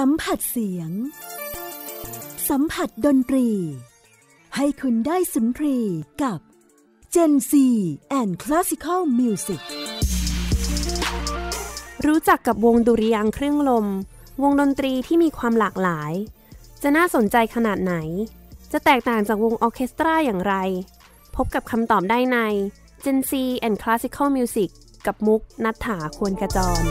สัมผัสเสียง สัมผัสดนตรี ให้คุณได้สุนทรีกับ Gen C and Classical Music รู้จักกับวงดุริยางเครื่องลม วงดนตรีที่มีความหลากหลาย จะน่าสนใจขนาดไหน จะแตกต่างจากวงออเคสตราอย่างไร พบกับคำตอบได้ใน Gen C and Classical Music กับมุกนัฐถาควรกระจร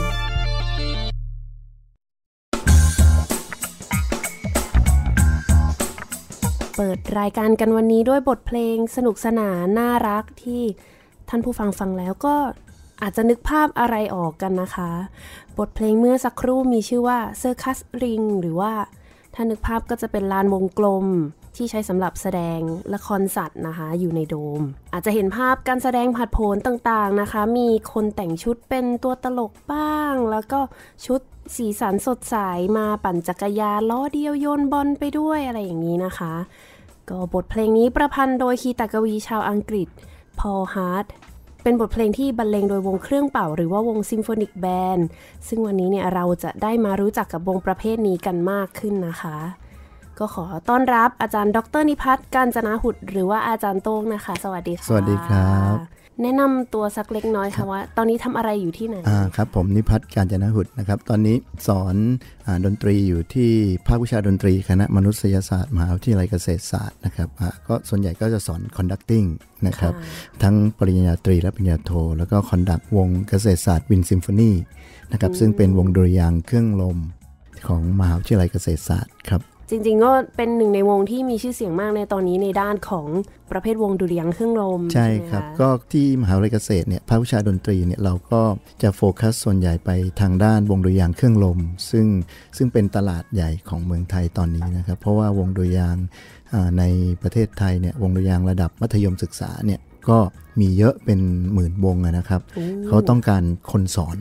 เปิดรายการกันวันนี้ด้วยบทเพลงสนุกสนานน่ารักที่ท่านผู้ฟังฟังแล้วก็อาจจะนึกภาพอะไรออกกันนะคะ บทเพลงเมื่อสักครู่มีชื่อว่า Circus Ring หรือว่าถ้านึกภาพก็จะเป็นลานวงกลมที่ใช้สำหรับแสดงละครสัตว์นะคะ อยู่ในโดม อาจจะเห็นภาพการแสดงผาดโผนต่างๆนะคะ มีคนแต่งชุดเป็นตัวตลกบ้าง แล้วก็ชุด สีสันสดใสมาปั่นจักรยานล้อเดียวโยนบอลไปด้วยอะไรอย่างนี้นะคะ ก็บทเพลงนี้ประพันธ์โดยคีตกวีชาวอังกฤษ Paul Hart เป็นบทเพลงที่บรรเลงโดยวงเครื่องเป่าหรือว่าวง symphonic band ซึ่งวันนี้เนี่ยเราจะได้มารู้จักกับวงประเภทนี้กันมากขึ้นนะคะ ก็ขอต้อนรับอาจารย์ดร.นิพัฒน์กาญจนะหุตหรือว่าอาจารย์โต้งนะคะ สวัสดีค่ะ สวัสดีครับ แนะนำตัวสักเล็กน้อยค่ะว่า ตอนนี้ทำอะไรอยู่ที่ไหนอ่อ่าครับผมนิพัฒน์กาญจนะหุตนะครับ ตอนนี้สอนอ่าดนตรีอยู่ที่ภาควิชาดนตรีคณะมนุษยศาสตร์มหาวิทยาลัยเกษตรศาสตร์นะครับอ่าก็ส่วนใหญ่ก็จะสอน conducting นะครับค่ะทั้งปริญญาตรีและปริญญาโท แล้วก็ conduct วงเกษตรศาสตร์ Wind Symphony นะครับซึ่งเป็นวงดุริยางค์เครื่องลมของมหาวิทยาลัยเกษตรศาสตร์ครับ จริงๆ ก็เป็นหนึ่งในวงที่มีชื่อเสียงมากในตอนนี้ในด้านของประเภทวงดุริยางค์เครื่องลม ใช่ไหมะครับ ก็ที่มหาวิทยาลัยเกษตรเนี่ยภาควิชาดนตรีเนี่ยเราก็จะโฟกัสส่วนใหญ่ไปทางด้านวงดุริยางค์เครื่องลม ซึ่งซึ่งเป็นตลาดใหญ่ของเมืองไทยตอนนี้นะครับ เพราะว่าวงดุริยางค์อ่าในประเทศไทยเนี่ยวงดุริยางค์ระดับมัธยมศึกษาเนี่ยก็มีเยอะเป็นหมื่นวงอะนะครับ เขาต้องการคนสอน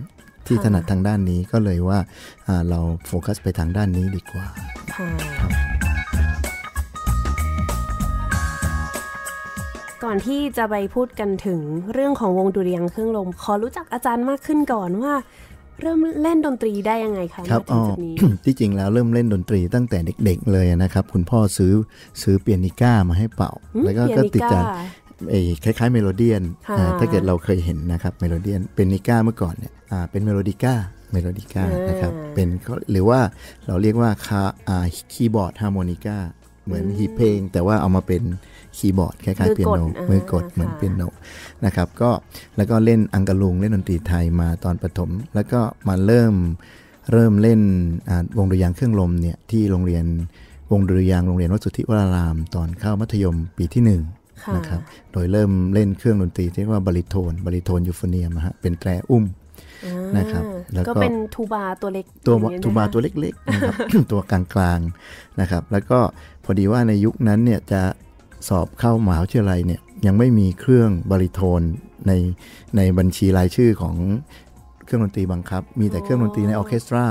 ที่ถนัดทางด้านนี้ก็เลยว่าอ่าเราโฟกัสไปทางด้านนี้ดีกว่าค่ะก่อนที่จะไปพูดกันถึงเรื่องของวงดุริยางค์เครื่องลม ขอรู้จักอาจารย์มากขึ้นก่อนว่า เริ่มเล่นดนตรีได้ยังไงคะครับมาถึงจุดนี้ที่จริงแล้วเริ่มเล่นดนตรีตั้งแต่เด็ก ๆ เลยนะครับ คุณพ่อซื้อซื้อเปียนิก้ามาให้เป่าอืมแล้วก็เปียก็นิติดใจก้าไอ้ คล้ายๆเมโลเดียนค่ะอ่าถ้าเกิดเราเคยเห็นนะครับเมโลเดียน Pianica เมื่อก่อนเนี่ยอ่าเป็น melodica melodica นะครับเป็นเขาหรือว่าเราเรียกว่าคาอ่า keyboard harmonica เหมือนหีบเพลง แต่ว่าเอามาเป็นคีย์บอร์ดคล้ายๆเปียโนมือกดเหมือนเปียโนนะครับก็แล้วก็เล่นอังกะลุงเล่นดนตรีไทยมาตอนประถม แล้วก็มาเริ่มเริ่มเล่นอ่าวงดุริยางค์เครื่องลมเนี่ยที่โรงเรียนวงดุริยางค์โรงเรียนวัดสุทธิวราราม ตอนเข้ามัธยมปีที่ห นึ่งค่ะนะครับโดยเริ่มเล่นเครื่องดนตรีที่เรียกว่า baritone baritone euphonium อะฮะเป็นแตรอุ้มอ่านะครับแล้วก็ก็เป็นทูบาตัวเล็กตัวอย่างนี้ไหมทูบาคะตัวเล็กๆนะครับตัวกลางๆนะครับแล้วก็พอดีว่าในยุคนั้นเนี่ยจะสอบเข้ามหาวิทยาลัยเนี่ยยังไม่มีเครื่อง baritone ในในบัญชีรายชื่อของเครื่องดนตรีบังคับ มีแต่เครื่องดนตรีในออร์เคสตรา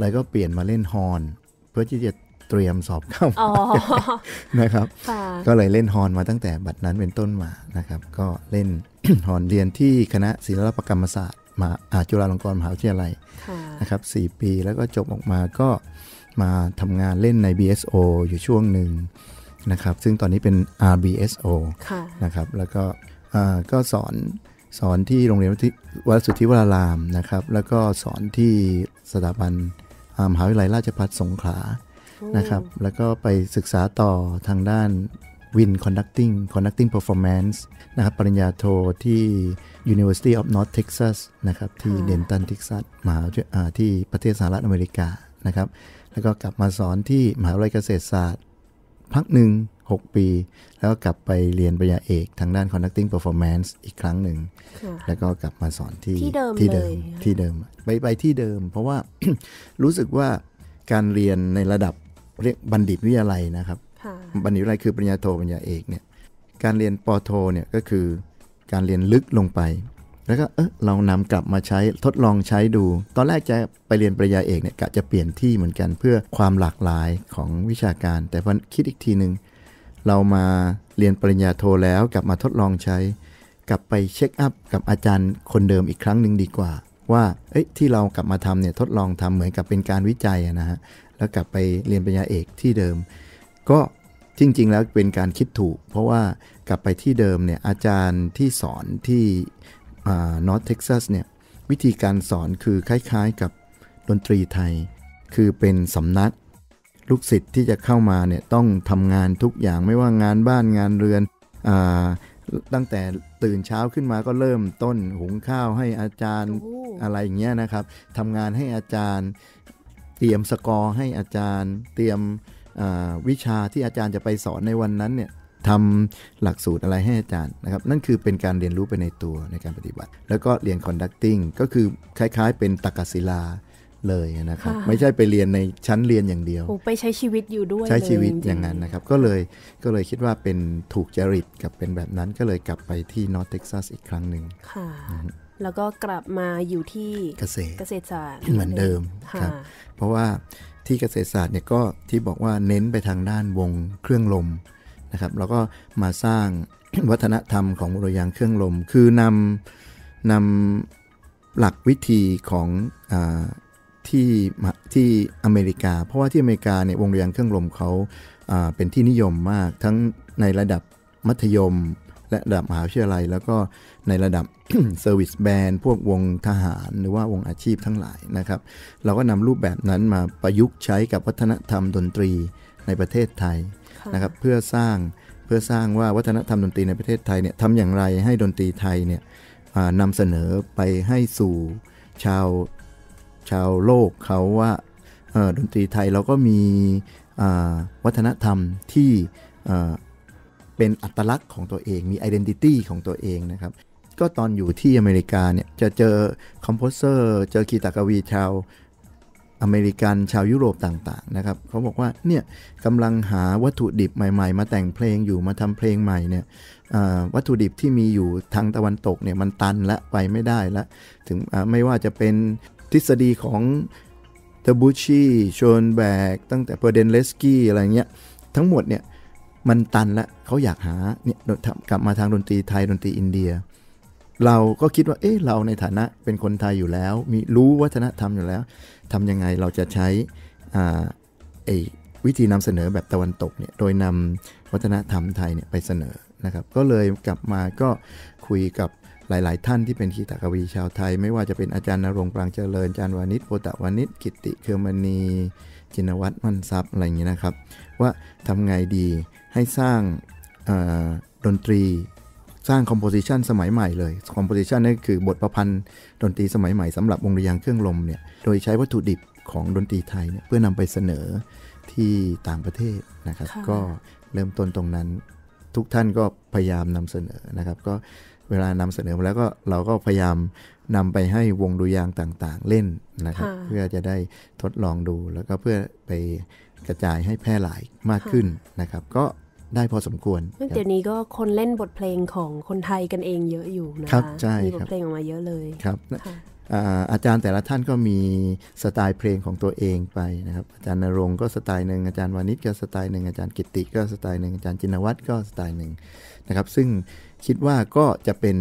แล้วก็เปลี่ยนมาเล่นฮอร์นเพื่อที่จะ เตรียมสอบเข้าอ๋อนะครับค่ะก็เลยเล่นฮอร์นมาตั้งแต่บัดนั้นเป็นต้นมานะครับ ก็เล่นฮอร์นเรียนที่คณะศิลปกรรมศาสตร์มหาอ่าจุฬาลงกรณ์มหาวิทยาลัยค่ะนะครับ4ปีแล้วก็จบออกมาก็มาทำงานเล่นใน BSO อยู่ช่วงหนึ่งนะครับ ซึ่งตอนนี้เป็น RBSO ค่ะนะครับ แล้วก็อ่าก็สอนสอนที่โรงเรียนวัดที่วัดสุทธิวรารามนะครับ แล้วก็สอนที่สถาบันอ่ามหาวิทยาลัยราชภัฏสงขลา นะครับ แล้วก็ไปศึกษาต่อทางด้าน Win Conducting Conducting Performance นะครับปริญญาโทที่ University of North Texas นะครับ ที่ค่ะเดนตันเท็กซัสมหาวิทยอ่าที่ประเทศสหรัฐอเมริกานะครับ แล้วก็กลับมาสอนที่มหาวิทยาลัยเกษตรศาสตร์ พักหนึ่ง 6 ปี แล้วก็กลับไปเรียนปริญญาเอกทางด้าน Conducting Performance อีกครั้งหนึ่งค่ะแล้วก็กลับมาสอนที่ที่เดิมที่เลเดิยมที่เดิมไปไปที่เดิม เพราะว่ารู้สึกว่าการเรียนในระดับ เรียกบัณฑิตวิทยาลัยนะครับค่ะบัณฑิตวิทยาลัยคือปริญญาโทปริญญาเอกเนี่ย การเรียนปอโทเนี่ยก็คือการเรียนลึกลงไป แล้วก็เออเรานำกลับมาใช้ทดลองใช้ดู ตอนแรกจะไปเรียนปริญญาเอกเนี่ยกะจะเปลี่ยนที่เหมือนกันเพื่อความหลากหลายของวิชาการ แต่พอคิดอีกทีหนึ่งเรามาเรียนปริญญาโทแล้วกลับมาทดลองใช้ กลับไป check up กับอาจารย์คนเดิมอีกครั้งหนึ่งดีกว่า ว่าเอ้ยที่เรากลับมาทำเนี่ยทดลองทำเหมือนกับเป็นการวิจัยอะนะฮะ แล้วกลับไปเรียนปริญญาเอกที่เดิม ก็จริง ๆ แล้วเป็นการคิดถูก เพราะว่ากลับไปที่เดิมเนี่ยอาจารย์ที่สอนที่ North Texas เนี่ยวิธีการสอนคือคล้ายๆกับดนตรีไทย คือเป็นสำนัก ลูกศิษย์ที่จะเข้ามาเนี่ยต้องทำงานทุกอย่างไม่ว่างานบ้านงานเรือนอตั้งแต่ตื่นเช้าขึ้นมาก็เริ่มต้นหุงข้าวให้อาจารย์อะไรอย่างเงี้ยนะครับทำงานให้อาจารย์ เตรียมสกอร์ให้อาจารย์ เตรียมวิชาที่อาจารย์จะไปสอนในวันนั้นเนี่ยทำหลักสูตรอะไรให้อาจารย์นะครับ นั่นคือเป็นการเรียนรู้ไปในตัวในการปฏิบัติ แล้วก็เรียน conducting ก็คือคล้ายๆ เป็นตักศิลาเลยนะครับ ไม่ใช่ไปเรียนในชั้นเรียนอย่างเดียวไปใช้ชีวิตอยู่ด้วยใช้ชีวิตอย่างนั้นนะครับ ก็เลยก็เลยคิดว่าเป็นถูกจริตกับเป็นแบบนั้นก็เลยกลับไปที่ North Texas อีกครั้งหนึ่งค่ะ แล้วก็กลับมาอยู่ที่เกษตรเกษตรศาสตร์เหมือนเดิมครับเพราะว่าที่เกษตรศาสตร์เนี่ยก็ที่บอกว่าเน้นไปทางด้านวงเครื่องลมนะครับแล้วก็มาสร้างวัฒนธรรมของดุริยางค์เครื่องลม คือนำนำหลักวิธีของอที่ที่อเมริกา เพราะว่าที่อเมริกาเนี่ยวงโรยางเครื่องลมเขาเป็นที่นิยมมากทั้งในระดับมัธยม และระดับมหาวิทยาลัย แล้วก็ในระดับเซอร์วิสแบนพวกวงทหาร หรือว่าวงอาชีพทั้งหลายนะครับ เราก็นำรูปแบบนั้นมาประยุกต์ใช้กับวัฒนธรรมดนตรีในประเทศไทยนะครับเพื่อสร้างเพื่อสร้างว่าวัฒนธรรมดนตรีในประเทศไทยเนี่ยทำอย่างไรให้ดนตรีไทยเนี่ยนำเสนอไปให้สู่ชาวชาวโลกเขาว่าดนตรีไทยเราก็มีวัฒนธรรมที่ เป็นอัตลักษณ์ของตัวเอง มี identity ของตัวเองนะครับ ก็ตอนอยู่ที่อเมริกาเนี่ย จะเจอ composer เจอคีตกวีชาวอเมริกันชาวยุโรปต่างๆนะครับเขาบอกว่าเนี่ยกำลังหาวัตถุดิบใหม่ๆ มาแต่งเพลงอยู่มาทำเพลงใหม่เนี่ยวัตถุดิบที่มีอยู่ทางตะวันตกเนี่ยมันตันและไปไม่ได้ละถึงไม่ว่าจะเป็นทฤษฎีของเทบูชีโชนแบกตั้งแต่เปอร์เดนเลสกี้อะไรเงี้ยทั้งหมดเนี่ย มันตันละเขาอยากหาเนี่ยกลับมาทางดนตรีไทยดนตรีอินเดีย เราก็คิดว่าเอ๊ะเราในฐานะเป็นคนไทยอยู่แล้ว มีรู้วัฒนธรรมอยู่แล้วทำยังไงเราจะใช้ไอ้วิธีนำเสนอแบบตะวันตกเนี่ยโดยนำวัฒนธรรมไทยเนี่ยไปเสนอนะครับก็เลยกลับมาก็คุยกับหลาย ๆ ท่านที่เป็นคีตกวีชาวไทย ไม่ว่าจะเป็นอาจารย์ณรงค์ ปรางค์เจริญอาจารย์วานิชโปตะวนิชกิตติเครือมณีจิณวัตรมั่นทรัพย์อะไรอย่างนี้นะครับ ว่าทำไงดี ให้สร้างดนตรีสร้าง composition สมัยใหม่เลย composition นั่นคือบทประพันธ์ดนตรีสมัยใหม่สำหรับวงดนตรีเครื่องลมเนี่ยโดยใช้วัตถุดิบของดนตรีไทยเนี่ยเพื่อนำไปเสนอที่ต่างประเทศนะครับ ก็เริ่มต้นตรงนั้น ทุกท่านก็พยายามนำเสนอนะครับ ก็เวลานำเสนอมาแล้วก็เราก็พยายามนำไปให้วงดุยางต่างๆ เล่นนะครับ เพื่อจะได้ทดลองดูแล้วก็เพื่อไปกระจายให้แพร่หลายมากขึ้นนะครับ ก็ ได้พอสมควรเดี๋ยวนี้ก็คนเล่นบทเพลงของคนไทยกันเองเยอะอยู่นะคะใช่มีบทเพลงออกมาเยอะเลยครับอาจารย์แต่ละท่านก็มีสไตล์เพลงของตัวเองไปนะครับอาจารย์นรงก็สไตล์หนึ่งอาจารย์วานิชก็สไตล์หนึ่งอาจารย์กิติก็สไตล์หนึ่งอาจารย์จินวัตรก็สไตล์หนึ่งนะครับ ซึ่งคิดว่าก็จะเป็น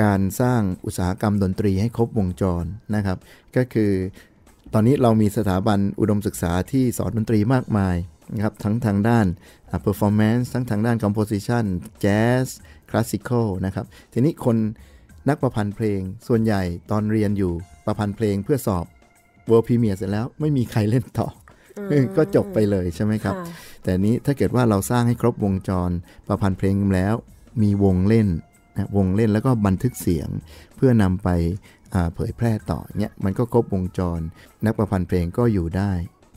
การสร้างอุตสาหกรรมดนตรีให้ครบวงจรนะครับ ก็คือตอนนี้เรามีสถาบันอุดมศึกษาที่สอนดนตรีมากมาย นะครับทั้งทางด้าน performance ทั้งทางด้าน composition jazz classical นะครับ ทีนี้คนนักประพันธ์เพลงส่วนใหญ่ตอนเรียนอยู่ประพันธ์เพลงเพื่อสอบ world premier เสร็จแล้วไม่มีใครเล่นต่อก็จบไปเลยใช่ไหมครับ แต่นี้ถ้าเกิดว่าเราสร้างให้ครบวงจรประพันธ์เพลงแล้ว มีวงเล่นนะวงเล่นแล้วก็บันทึกเสียงเพื่อนำไปเผยแพร่ต่อเนี่ยมันก็ครบวงจร นักประพันธ์เพลงก็อยู่ได้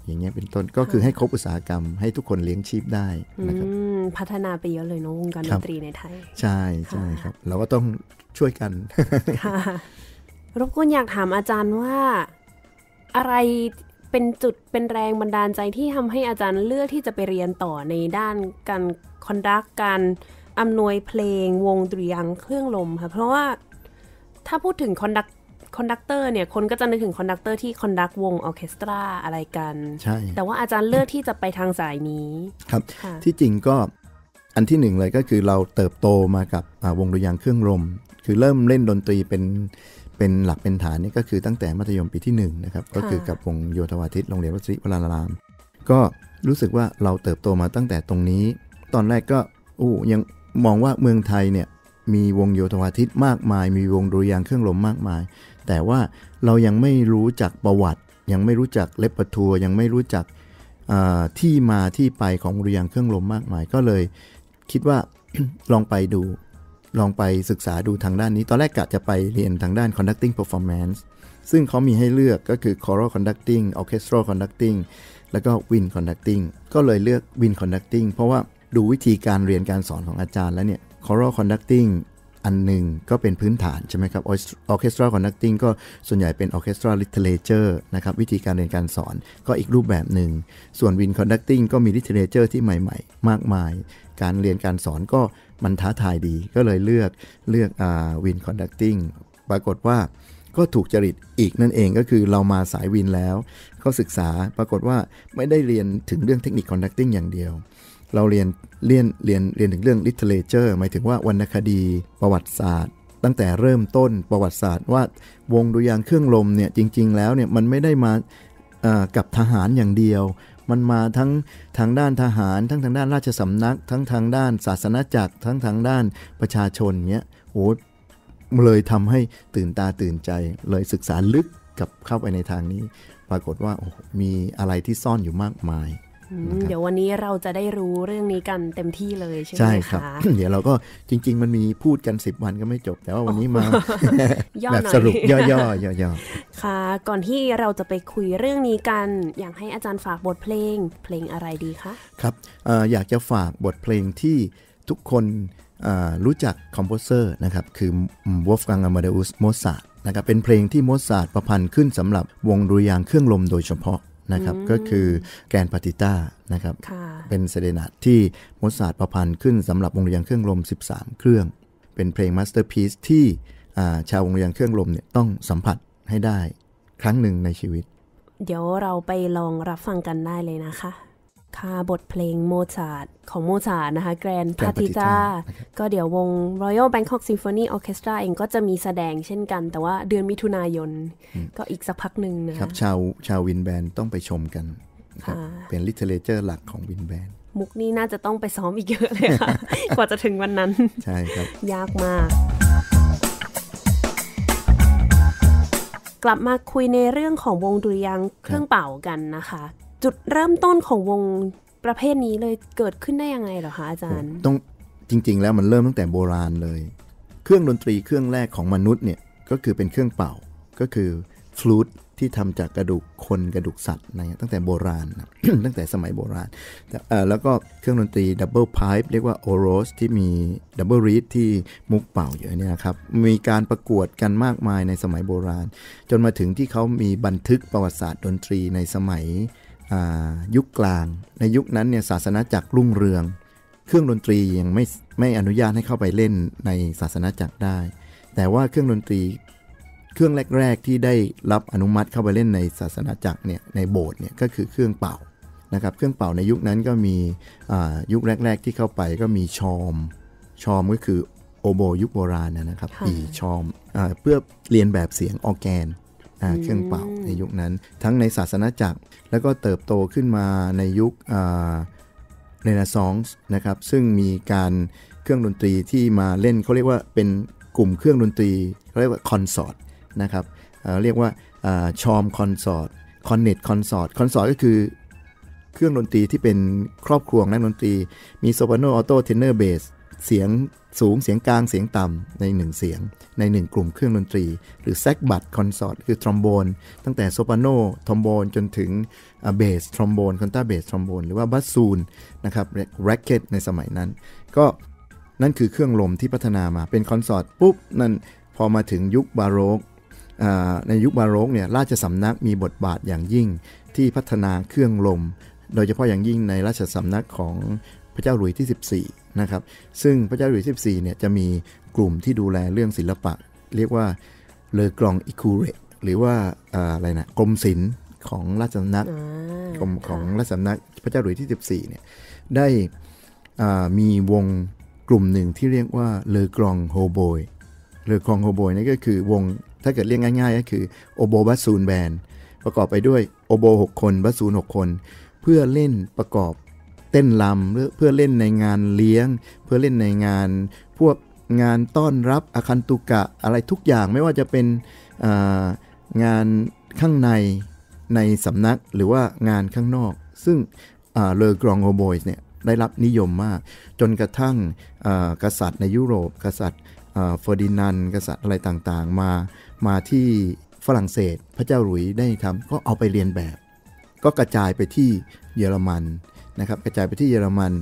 อย่างเงี้ยเป็นต้นก็คือให้ครบอุตสาหกรรมให้ทุกคนเลี้ยงชีพได้นะครับพัฒนาไปเยอะเลยเนาะวงการดนตรีในไทย ใช่ใช่ครับ เราก็ต้องช่วยกันค่ะรบกวนอยากถามอาจารย์ว่าอะไรเป็นจุดเป็นแรงบันดาลใจที่ทำให้อาจารย์เลือกที่จะไปเรียนต่อในด้านการ conduct การอำนวยเพลงวงดุริยางค์เครื่องลมค่ะเพราะว่าถ้าพูดถึง conduct conductor เนี่ยคนก็จะนึกถึง conductor ที่ conduct วงออร์เคสตราอะไรกัน ใช่ แต่ว่าอาจารย์เลือกที่จะไปทางสายนี้ ครับ ที่จริงก็อันที่หนึ่งเลยก็คือเราเติบโตมากับวงดุริยางเครื่องลมคือเริ่มเล่นดนตรีเป็นเป็นหลักเป็นฐานนี่ก็คือตั้งแต่มัธยมปีที่1นะครับ ก็คือกับวงโยธวาทิตโรงเรียนวัดศรีวราราม ก็รู้สึกว่าเราเติบโตมาตั้งแต่ตรงนี้ ตอนแรกก็อู้ยังมองว่าเมืองไทยเนี่ยมีวงโยธวาทิตมากมาย มีวงดุริยางค์เครื่องลมมากมาย แต่ว่าเรายังไม่รู้จักประวัติ ยังไม่รู้จักเล็บประทัวยังไม่รู้จักที่มาที่ไปของดุริยางเครื่องลมมากมาย ก็เลยคิดว่าลองไปดู ลองไปศึกษาดูทางด้านนี้ ตอนแรกกะจะไปเรียนทางด้าน conducting performance ซึ่งเขามีให้เลือกก็คือ choral conducting orchestral conducting แล้วก็ wind conducting ก็เลยเลือก wind conducting เพราะว่าดูวิธีการเรียนการสอนของอาจารย์แล้วเนี่ย choral conducting อันหนึ่งก็เป็นพื้นฐานใช่ไหมครับ orchestral conducting ก็ส่วนใหญ่เป็น orchestral literature นะครับวิธีการเรียนการสอนก็อีกรูปแบบหนึ่ง ส่วน wind conducting ก็มี literature ที่ใหม่ ๆ มากมาย การเรียนการสอนก็มันท้าทายดีก็เลยเลือกเลือกอ่า wind conducting ปรากฏว่าก็ถูกจริตอีกนั่นเองก็คือเรามาสายวินแล้ว ก็ศึกษาปรากฏว่าไม่ได้เรียนถึงเรื่องเทคนิค conducting อย่างเดียว เราเรียนเรียนเรียนเรียนถึงเรื่อง literature หมายถึงว่าวรรณคดีประวัติศาสตร์ ตั้งแต่เริ่มต้นประวัติศาสตร์ว่าวงดุยางเครื่องลมเนี่ยจริง ๆ แล้วเนี่ยมันไม่ได้มากับทหารอย่างเดียว มันมาทั้งทางด้านทหาร ทั้งทางด้านราชสำนัก ทั้งทางด้านศาสนาจักร ทั้งทางด้านประชาชนเนี้ยโอ้เลยทำให้ตื่นตาตื่นใจ เลยศึกษาลึกกับเข้าไปในทางนี้ ปรากฏว่ามีอะไรที่ซ่อนอยู่มากมาย เดี๋ยววันนี้เราจะได้รู้เรื่องนี้กันเต็มที่เลยใช่ไหมคะใช่ครับ เดี๋ยวเราก็จริง ๆ มันมีพูดกัน 10 วันก็ไม่จบ แต่ว่าวันนี้มาแบบสรุปย่อๆย่อๆค่ะ ก่อนที่เราจะไปคุยเรื่องนี้กัน อยากให้อาจารย์ฝากบทเพลงเพลงอะไรดีคะครับออยากจะฝากบทเพลงที่ทุกคนรู้จักคอมโพเซอร์นะครับคือWolfgang Amadeus Mozart นะครับเป็นเพลงที่โมซาร์ทประพันธ์ขึ้นสำหรับวงดุริยางค์เครื่องลมโดยเฉพาะ นะครับก็คือ Gran Partita นะครับเป็น serenade ที่โมซาร์ทประพันธ์ขึ้นสำหรับวงดนตรีเครื่องลม 13 เครื่อง เป็นเพลง masterpiece ที่ชาววงดนตรีเครื่องลมเนี่ยต้องสัมผัสให้ได้ครั้งหนึ่งในชีวิต เดี๋ยวเราไปลองรับฟังกันได้เลยนะคะ ค่ะบทเพลงโมซาร์ทของโมซาร์ทนะคะ Gran Partitaก็เดี๋ยววง Royal Bangkok Symphony Orchestra เองก็จะมีแสดงเช่นกัน แต่ว่าเดือนมิถุนายน ก็อีกสักพักหนึ่งนะครับ ชาวชาววินแบนต้องไปชมกันครับเป็น literature หลักของ wind bandมุกนี้น่าจะต้องไปซ้อมอีกเยอะเลยค่ะ กว่าจะถึงวันนั้น ใช่ครับ ยากมากกลับมาคุยในเรื่องของวงดุริยางค์เครื่องเป่ากันนะคะ จุดเริ่มต้นของวงประเภทนี้เลยเกิดขึ้นได้ยังไงเหรอคะอาจารย์ ต้องจริง ๆ แล้วมันเริ่มตั้งแต่โบราณเลย เครื่องดนตรีเครื่องแรกของมนุษย์เนี่ยก็คือเป็นเครื่องเป่าก็คือฟลูตที่ทำจากกระดูกคนกระดูกสัตว์นะตั้งแต่โบราณนะตั้งแต่สมัยโบราณแล้วก็เครื่องดนตรี double pipe เรียกว่า aulos ที่มี double reed ที่มุกเป่าอยู่เนี่ยครับ มีการประกวดกันมากมายในสมัยโบราณ จนมาถึงที่เขามีบันทึกประวัติศาสตร์ดนตรีในสมัย ยุคกลาง ในยุคนั้นเนี่ยศาสนาจักรรุ่งเรือง เครื่องดนตรียังไม่ไม่อนุญาตให้เข้าไปเล่นในศาสนาจักรได้ แต่ว่าเครื่องดนตรีเครื่องแรก ๆ ที่ได้รับอนุมัติเข้าไปเล่นในศาสนาจักรเนี่ยในโบสถ์เนี่ยก็คือเครื่องเป่านะครับเครื่องเป่าในยุคนั้นก็มียุคแรก ๆ ที่เข้าไปก็มีชอม ชอมก็คือโอโบยุคโบราณนะครับปีชอมอเพื่อเรียนแบบเสียงออแกน เครื่องเป่าในยุคนั้น ทั้งในศาสนาจักร แล้วก็เติบโตขึ้นมาในยุคเรเนซองส์นะครับ ซึ่งมีการเครื่องดนตรีที่มาเล่นเขาเรียกว่าเป็นกลุ่มเครื่องดนตรีเรียกว่า consort นะครับเรียกว่า shawm consort cornett consort consort ก็คือเครื่องดนตรีที่เป็นครอบครัวนักดนตรี มีโซปราโนอัลโตเทเนอร์เบส เสียงสูงเสียงกลางเสียงต่ำในหนึ่งเสียง ในหนึ่งกลุ่มเครื่องดนตรี หรือ sackbut consort คือทรอมโบน ตั้งแต่โซปราโนทรอมโบนจนถึงเบสทรอมโบน contrabass ทรอมโบนหรือว่าบัสซูนนะครับ rackett ในสมัยนั้น ก็นั่นคือเครื่องลมที่พัฒนามาเป็น consort ปุ๊บ นั่นพอมาถึงยุคบาโรกในยุคบาโรกเนี่ยราชสำนักมีบทบาทอย่างยิ่งที่พัฒนาเครื่องลม โดยเฉพาะอย่างยิ่งในราชสำนักของ พระเจ้าหลุยส์ที่่ 14นะครับซึ่งพระเจ้าหลุยส์14เนี่ยจะมีกลุ่มที่ดูแลเรื่องศิลปะ เรียกว่าเลอกรองอิคูเรหรือว่าอะไรนะกรมศิลป์ของราชสำนักกรมของราชสำนักพระเจ้าหลุยที่ 14เนี่ยได้มีวงกลุ่มหนึ่งที่เรียกว่าเลอกรองโฮโบยเลอกรองโฮโบยนี่ก็คือวงถ้าเกิดเรียกง่ายๆ ก็คือโอโบบัสซูนแบนประกอบไปด้วยโอโบ 6 คนบัสซูน 6 คน เพื่อเล่นประกอบ เต้นลำเพื่อเล่นในงานเลี้ยง เพื่อเล่นในงาน พวกงานต้อนรับอาคันตุกะอะไรทุกอย่างไม่ว่าจะเป็นงานข้างในในสำนักหรือว่างานข้างนอก ซึ่งเลอกรองโฮโบยเนี่ยได้รับนิยมมาก จนกระทั่งกษัตริย์ในยุโรป กษัตริย์เฟอร์ดินานกษัตริย์อะไรต่างๆ มามาที่ฝรั่งเศสพระเจ้าหลุยส์ได้ทำก็เอาไปเลียนแบบ ก็กระจายไปที่เยอรมัน นะครับกระจายไปที่เยอรมัน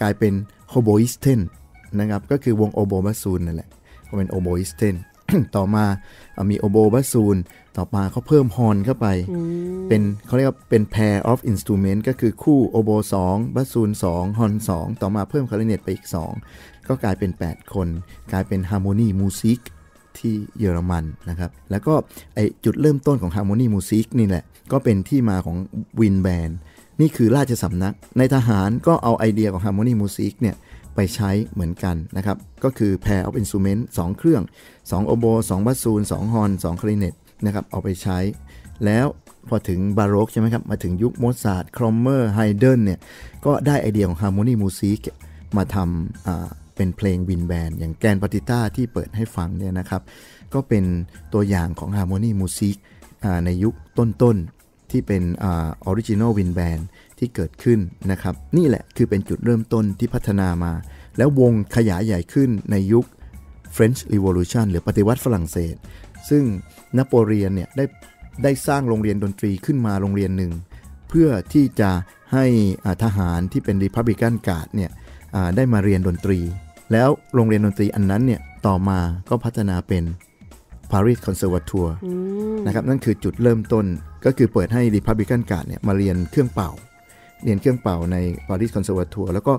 กลายเป็น Hautboisten นะครับก็คือวงโอโบบัสซูนนั่นแหละก็เป็น Oboisten ต่อมามีโอโบบัสซูนต่อมาเขาเพิ่มฮอร์นเข้าไป เป็นเขาเรียกว่าเป็น pair of instrument ก็คือคู่โอโบ2บัสซูน2ฮอร์น2 ต่อมาเพิ่มคลาริเน็ตไปอีก 2 ก็กลายเป็น 8 คน กลายเป็น Harmoniemusik ที่เยอรมันนะครับ แล้วก็ไอ้จุดเริ่มต้นของ Harmoniemusik นี่แหละ ก็เป็นที่มาของ wind band นี่คือราชสำนัก ในทหารก็เอาไอเดียของ Harmoniemusik เนี่ยไปใช้เหมือนกันนะครับ ก็คือ pair of instrument 2เครื่อง 2 โอโบ 2 บัสซูน 2 ฮอร์น 2 คลาริเน็ตนะครับเอาไปใช้ แล้วพอถึงบาโรกใช่ไหมครับ มาถึงยุคโมซาร์ทครอมเมอร์ไฮเดนเนี่ย ก็ได้ไอเดียของ Harmoniemusik มาทำเป็นเพลง wind band อย่าง Gran Partita ที่เปิดให้ฟังเนี่ยนะครับ ก็เป็นตัวอย่างของ Harmoniemusik ในยุคต้นๆ ที่เป็น original wind band ที่เกิดขึ้นนะครับ นี่แหละคือเป็นจุดเริ่มต้นที่พัฒนามา แล้ววงขยายใหญ่ขึ้นในยุค French Revolution หรือปฏิวัติฝรั่งเศส ซึ่งนโปเลียนเนี่ยได้ได้สร้างโรงเรียนดนตรีขึ้นมาโรงเรียนหนึ่ง เพื่อที่จะให้ทหารที่เป็น Republican Guard เนี่ยได้มาเรียนดนตรี แล้วโรงเรียนดนตรีอันนั้นเนี่ยต่อมาก็พัฒนาเป็น Paris Conservatoire นะครับนั่นคือจุดเริ่มต้นก็คือเปิดให้ Republican Guard เนี่ยมาเรียนเครื่องเป่า เรียนเครื่องเป่าใน Paris Conservatoire แล้วก็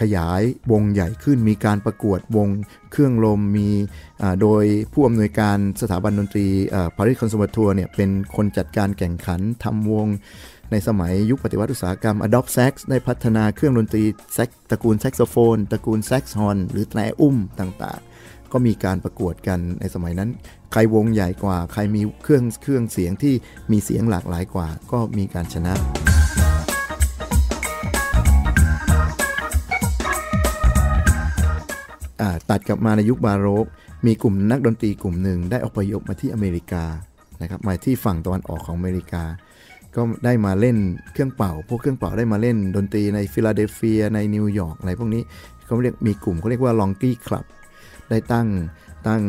ขยายวงใหญ่ขึ้นมีการประกวดวงเครื่องลมมีโดยผู้อำนวยการสถาบันดนตรี Paris Conservatoire เนี่ยเป็นคนจัดการแข่งขันทำวง ในสมัยยุคปฏิวัติอุตสาหกรรม Adopt Sax ได้พัฒนาเครื่องดนตรีแซกตระกูลแซกโซโฟน ตระกูลแซกซ์ฮอนหรือแตรอุ้มต่างๆ ก็มีการประกวดกันในสมัยนั้น ใครวงใหญ่กว่า ใครมีเครื่องเครื่องเสียงที่มีเสียงหลากหลายกว่า ก็มีการชนะตัดกลับมาในยุคบาโรก มีกลุ่มนักดนตรีกลุ่มหนึ่งได้อพยพมาที่อเมริกานะครับมาที่ฝั่งตะวันออกของอเมริกา ก็ได้มาเล่นเครื่องเป่า พวกเครื่องเป่าได้มาเล่นดนตรีในฟิลาเดลเฟียในนิวยอร์กอะไรพวกนี้เขาเรียกมีกลุ่มเขาเรียกว่า Longy Club ได้ตั้งตั้ง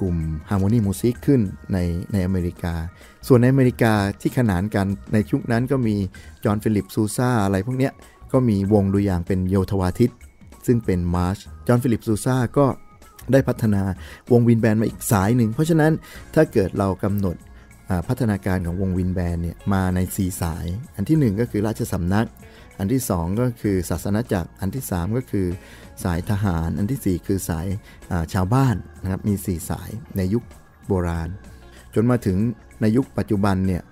กลุ่ม Harmoniemusik ขึ้นในในอเมริกา ส่วนในอเมริกาที่ขนานกันในยุคนั้นก็มี John Philip Sousa อะไรพวกนี้ก็มีวงดุริยางค์เป็นโยธวาทิต ซึ่งเป็นมาร์ช John Philip Sousa ก็ได้พัฒนาวง wind band มาอีกสายหนึ่ง เพราะฉะนั้นถ้าเกิดเรากำหนดพัฒนาการของวง wind band เนี่ยมาใน 4 สาย อันที่ 1 ก็คือราชสำนัก อันที่ 2 ก็คือศาสนาจักร อันที่ 3 ก็คือสายทหาร อันที่ 4 คือสายชาวบ้านนะครับ มี 4 สายในยุคโบราณ จนมาถึงในยุคปัจจุบันเนี่ย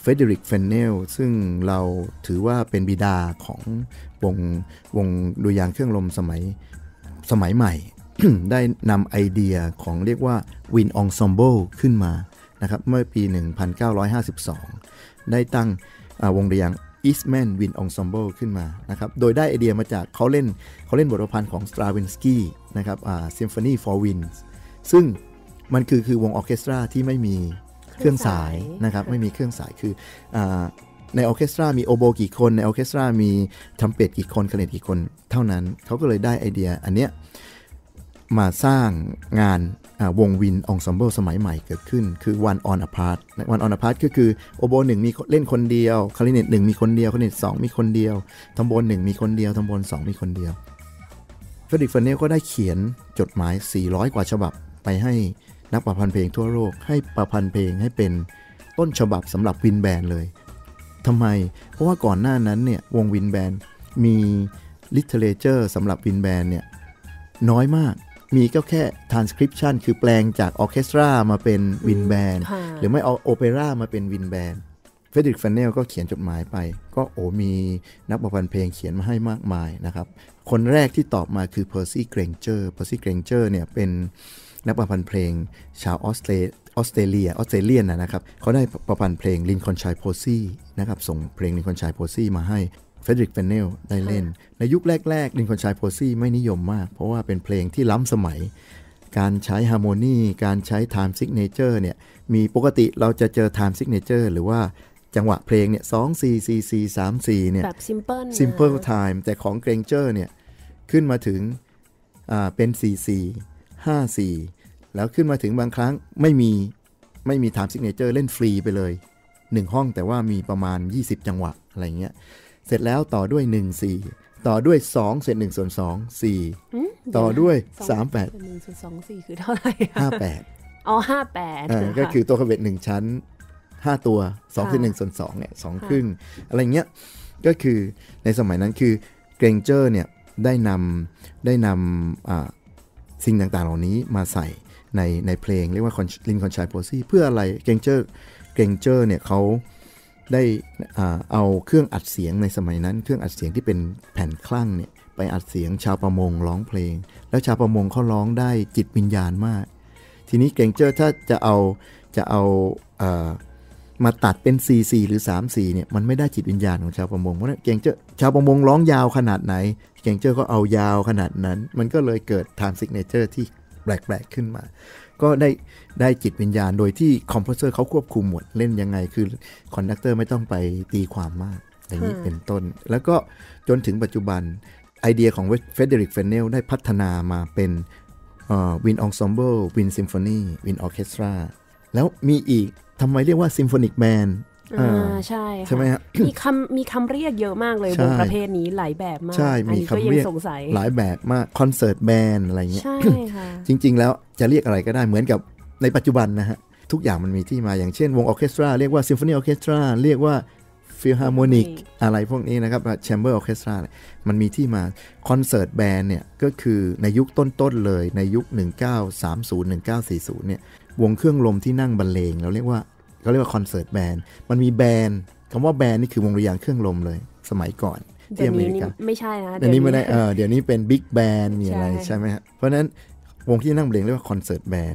Frederick Fennell ซึ่งเราถือว่าเป็นบิดาของวงวงดุริยางค์เครื่องลมสมัยสมัยใหม่ ได้นำไอเดียของเรียกว่า wind ensemble ขึ้นมานะครับเมื่อปี 1952 ได้ตั้งวงดูยาง Eastman Wind Ensemble ขึ้นมานะครับโดยได้ไอเดียมาจากเขาเล่นเขาเล่นบทประพันธ์ของ Stravinsky นะครับ Symphony for Winds ซึ่งมันคือคือวงออเคสตราที่ไม่มีเครื่องสายนะครับไม่มีเครื่องสายคือในออเคสตรามีโอโบกี่คน ในออเคสตรามีทรัมเป็ตกี่คนคลาริเน็ตกี่คนเท่านั้นเขาก็เลยได้ไอเดียอันเนี้ยมาสร้างงาน วง wind ensemble สมัยใหม่เกิดขึ้น คือ one on a part one on a part ก็คือโอโบหนึ่งมีเล่นคนเดียวคลาริเน็ตหนึ่งมีคนเดียวคลาริเน็ตสองมีคนเดียวทรอมโบนหนึ่งมีคนเดียวทรอมโบนสองมีคนเดียวFrederick Fennell ก็ได้เขียนจดหมาย 400 กว่าฉบับไปให้นักประพันธ์เพลงทั่วโลกให้ประพันธ์เพลงให้เป็นต้นฉบับสำหรับ wind band เลยทำไม เพราะว่าก่อนหน้านั้นเนี่ยวง wind band มี literature สำหรับ wind band เนี่ยน้อยมาก มีก็แค่ transcription คือแปลงจากออเคสตรามาเป็น wind band หรือไม่เอาโอเปร่ามาเป็น wind band Frederick Fennell ก็เขียนจดหมายไป ก็โอ้มีนักประพันธ์เพลงเขียนมาให้มากมายนะครับ คนแรกที่ตอบมาคือเพอร์ซี่เกรงเจอร์เพอร์ซี่เกรงเจอร์เนี่ยเป็นนักประพันธ์เพลงชาวออสเตรออสเตรเลีย Australian นะนะครับเขาได้ประพันธ์เพลง Lincolnshire Posy นะครับส่งเพลง Lincolnshire Posy มาให้ เฟเดริกเฟนเนลได้เล่น ในยุคแรกๆ Lincolnshire Posy ไม่นิยมมาก เพราะว่าเป็นเพลงที่ล้ำสมัย การใช้ harmony การใช้ time signature เนี่ยมีปกติเราจะเจอ time signature หรือว่าจังหวะเพลงเนี่ยสองสี่สี่สี่สามสี่เนี่ยแบบซิมเพิล simple time แต่ของเกรงเจอร์เนี่ยขึ้นมาถึงอ่าเป็น4 4 5 4แล้วขึ้นมาถึงบางครั้งไม่มีไม่มี time signature เล่นฟรีไปเลย 1 ห้องแต่ว่ามีประมาณ 20 จังหวะอะไรเงี้ย เสร็จแล้วต่อด้วย 1 4 ต่อด้วย 2เศษ1ส่วน2 4 ต่อด้วย 3 8หนึ่งส่วนสองสี่คือเท่าไหร่อะ5 8อ๋อห้าแปดอ่าก็คือตัวเขบ็ตหนึ่งชั้น 5 ตัว2คือ1ส่วน2เนี่ยสองครึ่ง อะไรเงี้ยก็คือในสมัยนั้นคือเกรงเจอร์เนี่ยได้นำได้นำอ่าสิ่งต่างๆ เหล่านี้มาใส่ในในเพลงเรียกว่า Lincolnshire Posy เพื่ออะไรเกรงเจอร์เกรงเจอร์เนี่ยเขา ได้เอาเครื่องอัดเสียงในสมัยนั้น เครื่องอัดเสียงที่เป็นแผ่นคลั่งเนี่ยไปอัดเสียงชาวประมงร้องเพลง แล้วชาวประมงเขาร้องได้จิตวิญญาณมาก ทีนี้เกรงเจอร์ถ้าจะเอาจะเอาเอ่อมาตัดเป็น 4 4 หรือ 3 4เนี่ยมันไม่ได้จิตวิญญาณของชาวประมงเพราะนั้นเกรงเจอชาวประมงร้องยาวขนาดไหน เกรงเจอก็เอายาวขนาดนั้น มันก็เลยเกิด time signature ที่แปลกๆขึ้นมา ก็ได้ได้จิตวิญญาณโดยที่คอมโพเซอร์เขาควบคุมหมดเล่นยังไง คือconductor ไม่ต้องไปตีความมากอย่างนี้เป็นต้น แล้วก็จนถึงปัจจุบันไอเดียของเฟเดริกเฟนเนลได้พัฒนามาเป็น wind ensemble wind symphony wind orchestra แล้วมีอีกทำไมเรียกว่า symphonic band อ่าใช่ค่ะใช่ไหมฮะมีคำมีคำเรียกเยอะมากเลยใช่วงประเภทนี้หลายแบบมากใช่อันมีนี้ก็คำยังเรียกสงสัยหลายแบบมาก concert band อะไรเงี้ยใช่ค่ะจริง ๆ แล้วจะเรียกอะไรก็ได้เหมือนกับในปัจจุบันนะฮะทุกอย่างมันมีที่มาอย่างเช่น วงออเคสตราเรียกว่าซิมโฟนีออเคสตราเรียกว่าฟิลฮาร์โมนิก Philharmonic อะไรพวกนี้นะครับ chamber orchestra มันมีที่มา concert band เนี่ยก็คือในยุคต้น ๆ เลยในยุค 1930 1940 เนี่ยวงเครื่องลมที่นั่งบรรเลง เราเรียกว่า เขาเรียกว่า concert band มันมี band คำว่า band นี่คือวงดุริยางค์เครื่องลมเลยสมัยก่อนที่อเมริกาเดี๋ยวนี้นี่ไม่ใช่นะเดี๋ยวนี้ไม่ได้เออเดี๋ยวนี้เป็น big bandมีอะไรใช่ใช่ไหมฮะเพราะฉะนั้นวงที่นั่งเพลงเรียกว่า concert band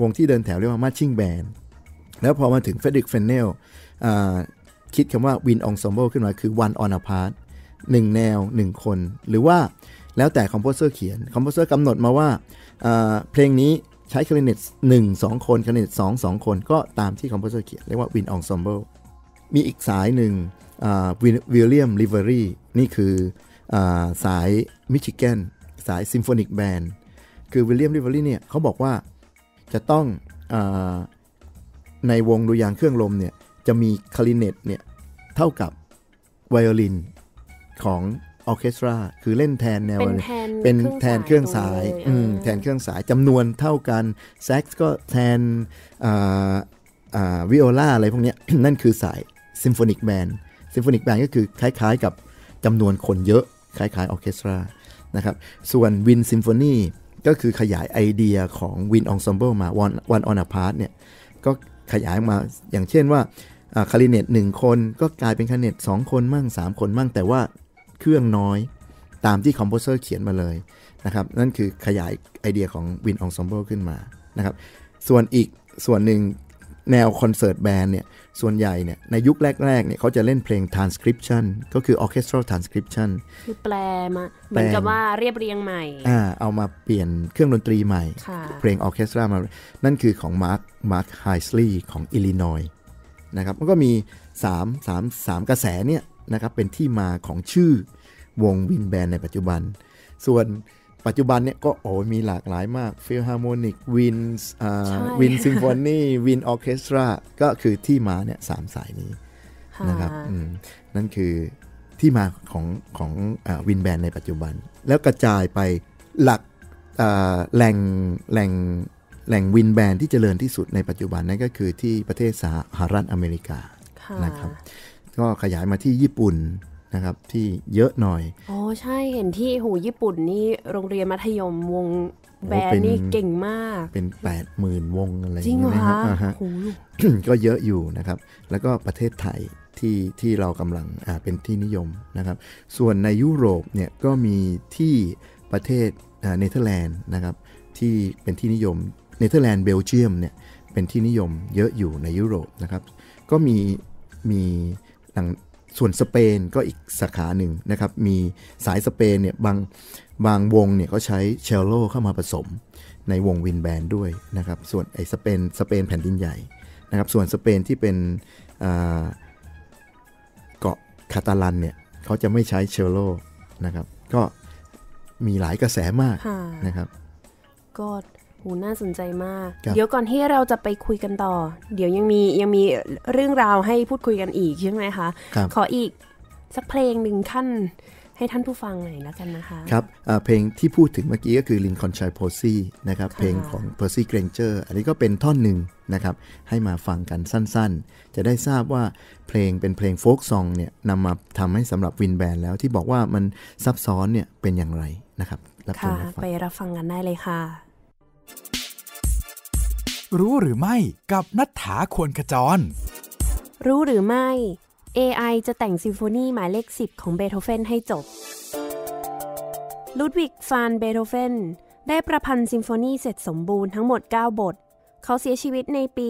วงที่เดินแถวเรียกว่า marching band แล้วพอมาถึงเฟดริกเฟนเนลคิดคำว่า wind ensemble ขึ้นมาคือ one on a part หนึ่งแนวหนึ่งคน หรือว่าแล้วแต่ composer เขียน composer กำหนดมาว่าอ่าเพลงนี้ ใช้คลาริเนตหนึ่งสองคนคลาริเนตสองสองคนก็ตามที่ composer เขียนเรียกว่า wind ensemble มีอีกสายหนึ่งวิลเลียมรีเวลลีนี่คืออสายมิชิแกนสาย symphonic band คือวิลเลียมรีเวลลีเนี่ยเขาบอกว่าจะต้องอในวงดุริยางค์เครื่องลมเนี่ยจะมีคลาริเนตเนี่ยเท่ากับไวโอลินของ ออร์เคสตราคือเล่นแทนแนวเป็นแทนเป็นแทนเครื่องสายตรงเลยอืมอ่าแทนเครื่องสายจำนวนเท่ากันแซกซ์ก็แทนอ่าอ่าวิโอลาอะไรพวกเนี้ยนั่นคือสาย symphonic band symphonic band ก็คือคล้ายๆกับจำนวนคนเยอะ คล้ายๆออร์เคสตรานะครับส่วน wind symphony ก็คือขยายไอเดียของ wind ensemble มา one one on a part เนี่ยก็ขยายมาอย่างเช่นว่าคลาริเนตหนึ่งคนก็กลายเป็นคลาริเนตสองคนมั่งสามคนมั่ง แต่ว่า เครื่องน้อย ตามที่ composer เขียนมาเลยนะครับ นั่นคือขยายไอเดียของ Wind Ensemble ขึ้นมานะครับ ส่วนอีกส่วนหนึ่งแนว concert band เนี่ย ส่วนใหญ่เนี่ย ในยุคแรกๆเนี่ยเขาจะเล่นเพลง transcription ก็คือ orchestral transcription คือแปลมาเหมือนกับว่าเรียบเรียงใหม่อ่าเอามาเปลี่ยนเครื่องดนตรีใหม่ค่ะเพลงออร์เคสตรามา นั่นคือของมาร์คมาร์คฮินด์สลีย์ของอิลลินอยส์นะครับ มันก็มี 3 3 3 กระแสเนี่ย นะครับเป็นที่มาของชื่อวง wind band ในปัจจุบัน ส่วนปัจจุบันเนี่ยก็โอ้มีหลากหลายมาก philharmonic wind ใช่ wind symphony wind orchestra ก็คือที่มาเนี่ยสามสายนี้ค่ะนะครับอืมนั่นคือที่มาของของ wind band ในปัจจุบัน แล้วกระจายไปหลักอ่าแหล่งแหล่งแหล่ง wind band ที่เจริญที่สุดในปัจจุบันนั่นก็คือที่ประเทศสหรัฐอเมริกาค่ะนะครับ ก็ขยายมาที่ญี่ปุ่นนะครับที่เยอะหน่อยอ๋อใช่เห็นที่หูญี่ปุ่นนี่โรงเรียนมัธยมวงแบนเป็นนี่เก่งมาก เป็น 8 0,000วงอะไรอจริย่างงเหรอนี้นะคะฮะอ่าฮะโอ้โหก็เยอะอยู่นะครับ แล้วก็ประเทศไทยที่ที่เรากำลังอ่าเป็นที่นิยมนะครับ ส่วนในยุโรปเนี่ยก็มีที่ประเทศอ่าเนเธอร์แลนด์นะครับ ที่เป็นที่นิยมเนเธอร์แลนด์เบลเยียมเนี่ยเป็นที่นิยมเยอะอยู่ในยุโรปนะครับ ก็มีมีหลัง ส่วนสเปนก็อีกสาขาหนึ่งนะครับ มีสายสเปนเนี่ยบางบางวงเนี่ยก็ใช้เชลโลเข้ามาผสมในวง wind band ด้วยนะครับ ส่วนไอ้สเปนสเปนแผ่นดินใหญ่นะครับ ส่วนสเปนที่เป็นเกาะคาตาลันเนี่ยเขาจะไม่ใช้เชลโลนะครับ ก็มีหลายกระแสมากนะครับ ก็ หูน่าสนใจมาก เดี๋ยวก่อนที่เราจะไปคุยกันต่อ เดี๋ยวยังมียังมีเรื่องราวให้พูดคุยกันอีกใช่ไหมคะคขออีกสักเพลงหนึ่งขั้นให้ท่านผู้ฟังหน่อยแล้วกันนะคะ ครับเพลงที่พูดถึงเมื่อกี้ก็คือ Lincoln Chai Posey นะครับเพลงของ Percy Granger อันนี้ก็เป็นท่อนหนึ่งนะครับให้มาฟังกันสั้นๆ จะได้ทราบว่าเพลงเป็นเพลงโฟกซองเนี่ยนำมาทำให้สำหรับวินแบนแล้วที่บอกว่ามันซับซ้อนเนี่ยเป็นอย่างไรนะครับรับชมไปรับฟังกันได้เลยค่ะ รู้หรือไม่กับนัฐธาควรขจร รู้หรือไม่ AI จะแต่งซิมโฟนีหมายเลข 10 ของเบโธเฟนให้จบ ลุดวิกฟานเบโธเฟนได้ประพันธ์ซิมโฟนีเสร็จสมบูรณ์ทั้งหมด 9 บท เขาเสียชีวิตในปี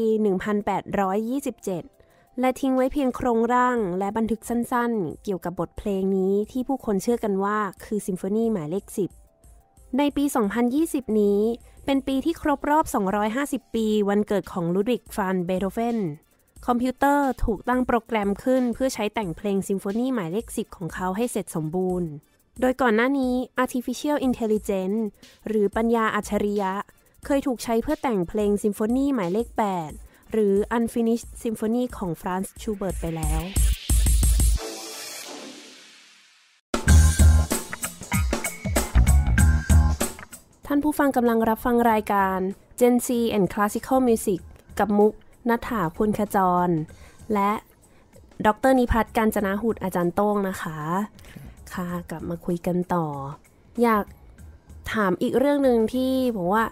1827 และทิ้งไว้เพียงโครงร่างและบันทึกสั้นๆ เกี่ยวกับบทเพลงนี้ที่ผู้คนเชื่อกันว่าคือซิมโฟนีหมายเลข 10 ในปี 2020 นี้ เป็นปีที่ครบรอบ 250 ปี วันเกิดของลุดวิกฟานเบโธเฟน คอมพิวเตอร์ถูกตั้งโปรแกรมขึ้น เพื่อใช้แต่งเพลงซิมโฟนีหมายเลข 10 ของเขาให้เสร็จสมบูรณ์ โดยก่อนหน้านี้ artificial intelligence หรือปัญญาอัจฉริยะ เคยถูกใช้เพื่อแต่งเพลงซิมโฟนีหมายเลข 8 หรือ unfinished symphony ของฟรานซ์ชูเบิร์ตไปแล้ว ท่านผู้ฟังกำลังรับฟังรายการ Gen Z and Classical Music กับมุกนัฐาพุนขจร และดรนิพัฒน์กาญจนะหุตอาจารย์โต้งนะคะ ค่ะ กลับมาคุยกันต่อ อยากถามอีกเรื่องหนึ่งที่ผมว่า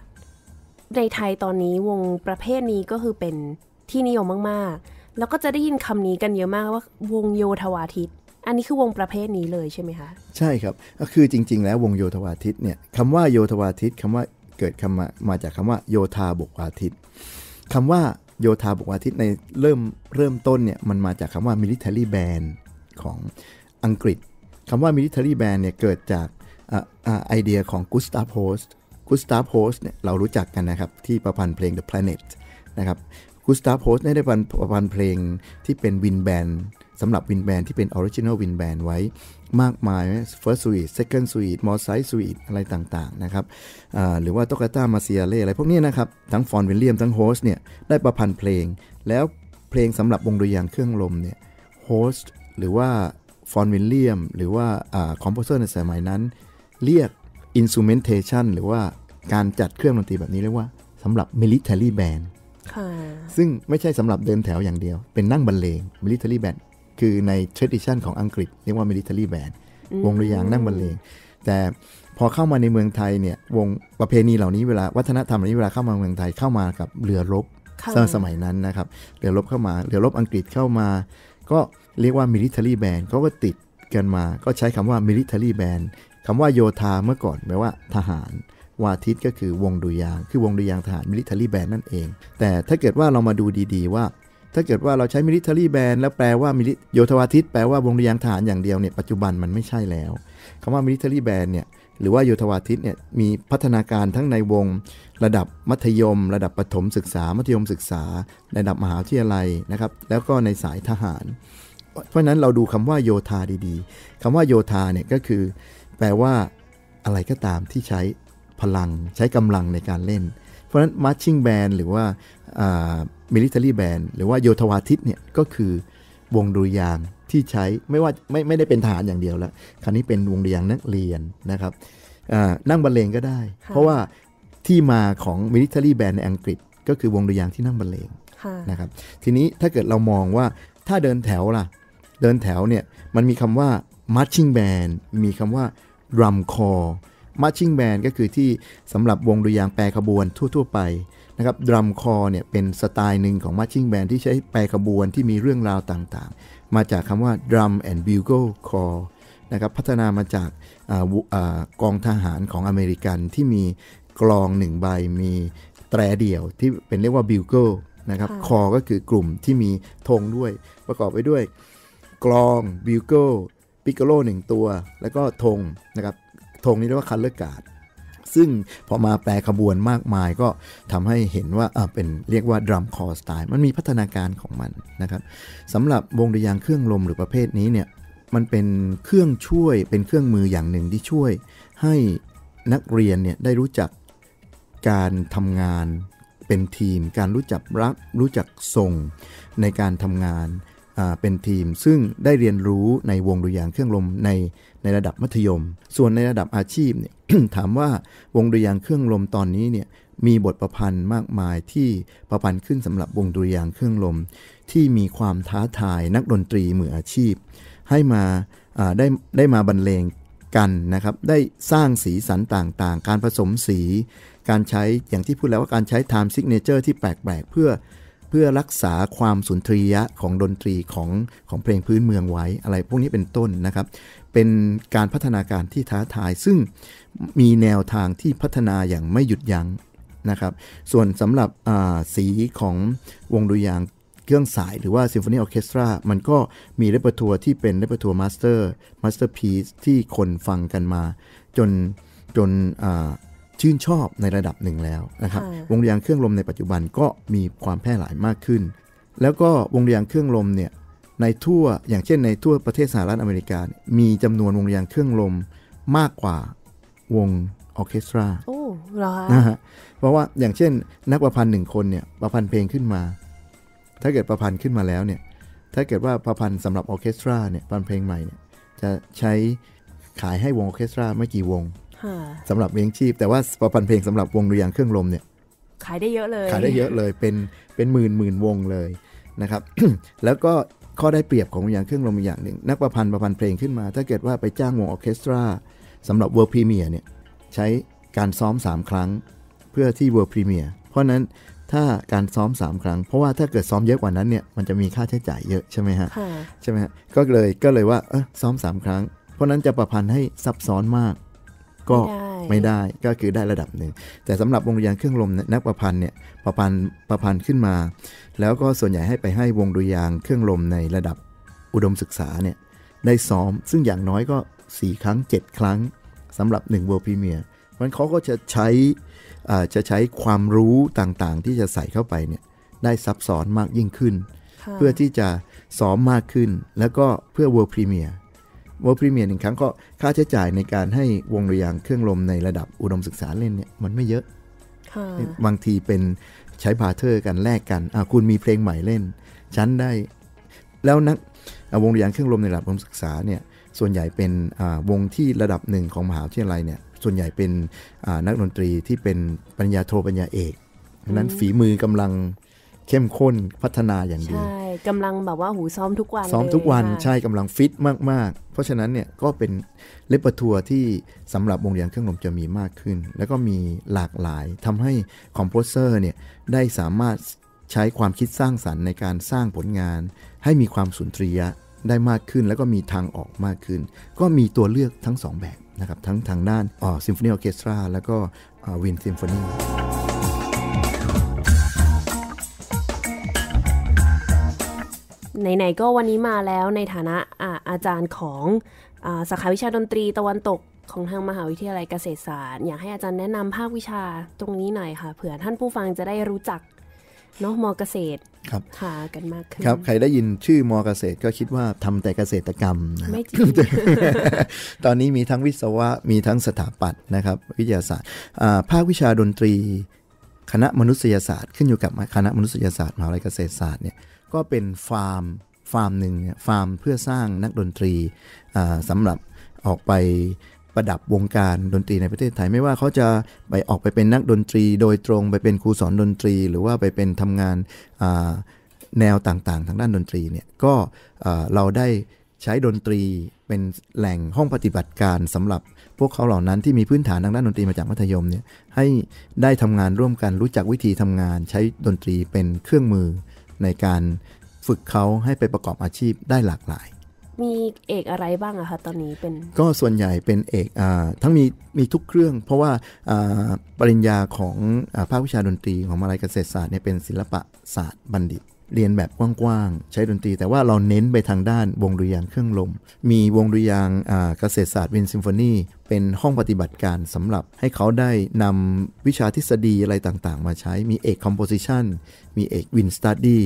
ในไทยตอนนี้วงประเภทนี้ก็คือเป็นที่นิยมมาก ๆ แล้วก็จะได้ยินคำนี้กันเยอะมากว่าวงโยธวาทิต อันนี้คือวงประเภทนี้เลยใช่ไหมคะ ใช่ครับ ก็คือจริง ๆ แล้ววงโยธวาทิตเนี่ยคำว่าโยธวาทิตคำว่าเกิดคำมามาจากคำว่าโยธาบกวาทิตคำว่าโยธาบกวาทิตในเริ่มเริ่มต้นเนี่ยมันมาจากคำว่า military band ของอังกฤษคำว่า military band เนี่ยเกิดจากไอเดียของกุสตาฟโฮลสต์กุสตาฟโฮลสต์เนี่ยเรารู้จักกันนะครับ ที่ประพันธ์เพลง The Planet นะครับกุสตาฟโฮลสต์ได้ประพันธ์เพลงที่เป็น wind band สำหรับ wind band ที่เป็น original wind band ไว้มากมาย first suite second suite Moorside Suite อะไรต่างๆนะครับหรือว่า Toccata Marziale อะไรพวกนี้นะครับ ทั้งวอห์นวิลเลียมส์ทั้งโฮลสต์เนี่ยได้ประพันธ์เพลง แล้วเพลงสำหรับวงดุริยางเครื่องลมเนี่ยโฮสหรือว่าฟอนวิลเลียมหรือว่าคอมโพเซอร์ในสมัยนั้น เรียก instrumentation หรือว่าการจัดเครื่องดนตรีแบบนี้เรียกว่าสำหรับ military band ซึ่งไม่ใช่สำหรับเดินแถวอย่างเดียว เป็นนั่งบรรเลง military band คือใน tradition ของอังกฤษเรียกว่า military band วงระยางนั่งบรรเลงแต่พอเข้ามาในเมืองไทยเนี่ยวงประเพณีเหล่านี้เวลาวัฒนธรรมเหล่านี้เวลาเข้ามาเมืองไทยเข้ามากับเรือรบสมัยนั้นนะครับเรือรบเข้ามาเรือรบอังกฤษเข้ามา ก็เรียกว่า military band เขาก็ติดกันมา ก็ใช้คำว่า military band คำว่าโยธาเมื่อก่อนแปลว่าทหารวาทิตก็คือวงดุยาง คือวงดุยางทหาร military band นั่นเอง แต่ถ้าเกิดว่าเรามาดูดีๆว่า ถ้าเกิดว่าเราใช้ military band แล้วแปลว่ามิลิโยธวาทิตแปลว่าวงดุริยางทหารอย่างเดียวเนี่ยปัจจุบันมันไม่ใช่แล้วคำว่า military band เนี่ยหรือว่าโยธวาทิตเนี่ยมีพัฒนาการทั้งในวง ระดับมัธยม ระดับประถมศึกษา มัธยมศึกษา ระดับมหาวิทยาลัยนะครับ แล้วก็ในสายทหาร เพราะนั้นเราดูคำว่าโยธาดีๆคำว่าโยธาเนี่ยก็คือ แปลว่าอะไรก็ตามที่ใช้พลังใช้กำลังในการเล่น เพราะฉะนั้น marching band หรือว่า มิลิเตอรี่แบนหรือว่าโยธวาทิตเนี่ยก็คือวงดุริยางที่ใช้ไม่ว่าไม่ไม่ได้เป็นทหารอย่างเดียวแล้วคราวนี้เป็นวงดุริยางนักเรียนนะครับนั่งบรรเลงก็ได้ เพราะว่าที่มาของมิลิเตอรี่แบนในอังกฤษ ก็คือวงดุริยางที่นั่งบรรเลงนะครับทีนี้ถ้าเกิดเรามองว่าถ้าเดินแถวล่ะ เดินแถวเนี่ยมันมีคำว่า marching band มีคำว่า drum corps marching band ก็คือที่สำหรับวงดุริยางแปรขบวนทั่ว ๆ ไป นะครับดรัมคอเนี่ยเป็นสไตล์หนึ่งของมาร์ชิ่งแบนที่ใช้แปลขบวนที่มีเรื่องราวต่างๆ มาจากคำว่า drum and bugle corps นะครับพัฒนามาจากอกองทหารของอเมริกันที่มีกลองหนึ่งใบมีแตรเดี่ยวที่เป็นเรียกว่า bugle นะครับค่ะคอก็คือกลุ่มที่มีธงด้วย ประกอบไปด้วย กลอง bugle piccolo หนึ่งตัว แล้วก็ธงนะครับธงนี้เรียกว่า color guard ซึ่งพอมาแปรขบวนมากมายก็ทำให้เห็นว่าเป็นเรียกว่า drum corps style มันมีพัฒนาการของมันนะครับสำหรับวงดุริยางเครื่องลมหรือประเภทนี้เนี่ยมันเป็นเครื่องช่วยเป็นเครื่องมืออย่างหนึ่งที่ช่วย ให้นักเรียนเนี่ยได้รู้จักการทำงานเป็นทีม การรู้จักรับ รู้จักส่งในการทำงาน เป็นทีม ซึ่งได้เรียนรู้ในวงดุริยางเครื่องลมในในระดับมัธยม ส่วนในระดับอาชีพเนี่ยถามว่าวงดุริยางเครื่องลมตอนนี้เนี่ยมีบทประพันธ์มากมายที่ประพันธ์ขึ้นสำหรับวงดุริยางเครื่องลม ที่มีความท้าทายนักดนตรีมืออาชีพ ให้มาาได้ได้มาบรรเลงกันนะครับได้สร้างสีสันต่างๆ การผสมสี การใช้อย่างที่พูดแล้วว่าการใช้ time signature ที่แปลกๆ เพื่อ เพื่อรักษาความสุนทรียะของดนตรีของของเพลงพื้นเมืองไว้อะไรพวกนี้เป็นต้นนะครับ เป็นการพัฒนาการที่ท้าทาย ซึ่งมีแนวทางที่พัฒนาอย่างไม่หยุดยั้งนะครับ ส่วนสำหรับสีของวงดุริยางค์เครื่องสายหรือว่าซิมโฟนีออร์เคสตรามันก็มี repertoire ที่เป็น repertoire master masterpiece ที่คนฟังกันมา จนจนอ ชื่นชอบในระดับหนึ่งแล้วนะครับค่ะวงดุริยางค์เครื่องลมในปัจจุบันก็มีความแพร่หลายมากขึ้น แล้วก็วงดุริยางค์เครื่องลมเนี่ยในทั่วอย่างเช่นในทั่วประเทศสหรัฐอเมริกาเนี่ยมีจำนวนวงดุริยางค์เครื่องลมมากกว่าวงออร์เคสตราโอ้เหรอคะนะฮะเพราะว่าอย่างเช่น นักประพันธ์หนึ่งคนเนี่ยประพันธ์เพลงขึ้นมา ถ้าเกิดประพันธ์ขึ้นมาแล้วเนี่ยถ้าเกิดว่าประพันธ์สำหรับออร์เคสตราเนี่ยประพันธ์เพลงใหม่เนี่ยจะใช้ขายให้วงออร์เคสตราไม่กี่วงค่ะ สำหรับเลี้ยงชีพ แต่ว่าประพันธ์เพลงสำหรับวงดุริยางค์เครื่องลมเนี่ยขายได้เยอะเลย ขายได้เยอะเลยเป็นเป็นหมื่นหมื่นวงเลยนะครับ แล้วก็ข้อได้เปรียบของวงดุริยางค์เครื่องลมอีกอย่างหนึ่ง นักประพันธ์ประพันธ์เพลงขึ้นมา ถ้าเกิดว่าไปจ้างวงออร์เคสตราสำหรับ world premiere เนี่ยใช้การซ้อม 3 ครั้งเพื่อที่ world premiere เพราะฉะนั้นถ้าการซ้อม 3 ครั้ง เพราะว่าถ้าเกิดซ้อมเยอะกว่านั้นเนี่ยมันจะมีค่าใช้จ่ายเยอะใช่ไหมฮะค่ะใช่ไหมฮะก็เลยก็เลยว่าเออซ้อม 3 ครั้ง เพราะฉะนั้นจะประพันธ์ให้ซับซ้อนมาก ก็ไม่ไม่ได้ได้ก็คือได้ระดับหนึ่ง แต่สำหรับวงดุริยางค์เครื่องลมเนี่ยนักประพันธ์เนี่ยประพันธ์ประพันธ์ขึ้นมา แล้วก็ส่วนใหญ่ให้ไปให้วงดุริยางค์เครื่องลมในระดับอุดมศึกษาเนี่ยได้ซ้อม ซึ่งอย่างน้อยก็ 4 ครั้ง 7 ครั้งสำหรับ1 World Premier มันเขาก็จะใช้อ่าจะใช้ความรู้ต่างๆ ที่จะใส่เข้าไปเนี่ยได้ซับซ้อนมากยิ่งขึ้นค่ะเพื่อที่จะซ้อมมากขึ้น แล้วก็เพื่อ World Premier World Premier หนึ่งครั้งก็ค่าใช้จ่ายในการให้วงดุริยางค์เครื่องลมในระดับอุดมศึกษาเล่นเนี่ยมันไม่เยอะค่ะบางทีเป็นใช้ partner กันแลกกันอะคุณมีเพลงใหม่เล่นฉันได้ แล้วนักอะวงดุริยางค์เครื่องลมในระดับอุดมศึกษาเนี่ยส่วนใหญ่เป็นอ่าวงที่ระดับหนึ่งของมหาวิทยาลัยเนี่ยส่วนใหญ่เป็นอ่านักดนตรีที่เป็นปริญญาโทปริญญาเอกดังนั้นฝีมือกำลังเข้มข้นพัฒนาอย่างดีใช่ กำลังแบบว่าหูซ้อมทุกวันซ้อมทุกวันเลยค่ะใช่กำลังฟิตมากๆ เพราะฉะนั้นเนี่ยก็เป็นrepertoire ที่สำหรับวงดุริยางค์เครื่องลมจะมีมากขึ้น แล้วก็มีหลากหลายทำให้ composer เนี่ยได้สามารถใช้ความคิดสร้างสรรค์ในการสร้างผลงาน ให้มีความสุนทรียะได้มากขึ้น แล้วก็มีทางออกมากขึ้น ก็มีตัวเลือกทั้งสองแบบนะครับทั้งทางด้านอ๋อซิมโฟนีออร์เคสตราแล้วก็ wind symphony ไหนๆก็วันนี้มาแล้วในฐานะอาอาจารย์ของอาสาขาวิชาดนตรีตะวันตกของทางมหาวิทยาลัยเกษตรศาสตร์ อยากให้อาจารย์แนะนำภาควิชาตรงนี้หน่อยค่ะ เผื่อท่านผู้ฟังจะได้รู้จักเนาะมอเกษตรครับค่ะกันมากขึ้นครับ ใครได้ยินชื่อมอเกษตรก็คิดว่าทำแต่เกษตรกรรมนะไม่จริงตอนนี้มีทั้งวิศวะมีทั้งสถาปัตย์นะครับ วิทยาศาสตร์อ่าภาควิชาดนตรี คณะมนุษยศาสตร์ ขึ้นอยู่กับคณะมนุษยศาสตร์มหาวิทยาลัยเกษตรศาสตร์เนี่ย ก็เป็นฟาร์มฟาร์มหนึ่งฟาร์มเพื่อสร้างนักดนตรีสำหรับออกไปประดับวงการดนตรีในประเทศไทยไม่ว่าเขาจะไปออกไปเป็นนักดนตรี โดยตรงไปเป็นครูสอนดนตรี หรือว่าไปเป็นทำงานแนวต่างๆ ทางด้านดนตรีเนี่ยก็เอ่อเราได้ใช้ดนตรีเป็นแหล่งห้องปฏิบัติการสำหรับพวกเขาเหล่านั้นที่มีพื้นฐานทางด้านดนตรีมาจากมัธยมเนี่ยให้ได้ทำงานร่วมกันรู้จักวิธีทำงาน ใช้ดนตรีเป็นเครื่องมือ ในการฝึกเขาให้ไปประกอบอาชีพได้หลากหลาย มีเอกอะไรบ้างอะคะตอนนี้เป็น ก็ส่วนใหญ่เป็นเอกอาทั้งมีมีทุกเครื่อง เพราะว่าอ่าปริญญาของอาภาควิชาดนตรีของมหาลัยเกษตรศาสตร์เนี่ยเป็นศิลปะศาสตร์บัณฑิต เรียนแบบกว้างๆ ใช้ดนตรี แต่ว่าเราเน้นไปทางด้านวงดุริยางเครื่องลม มีวงดุริยางค์อ่าเกษตรศาสตร์ wind symphony เป็นห้องปฏิบัติการสำหรับให้เขาได้นำวิชาทฤษฎีอะไรต่างๆ มาใช้มีเอก composition มีเอก wind study